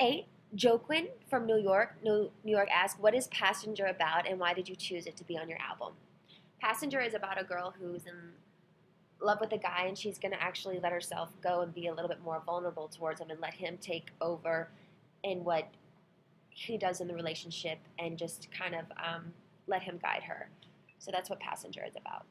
Eight, Joaquin from New York, New, York asked, What is Passenger about and why did you choose it to be on your album? Passenger is about a girl who's in love with a guy and she's going to actually let herself go and be a little bit more vulnerable towards him and let him take over in what he does in the relationship and just kind of um, let him guide her. So that's what Passenger is about.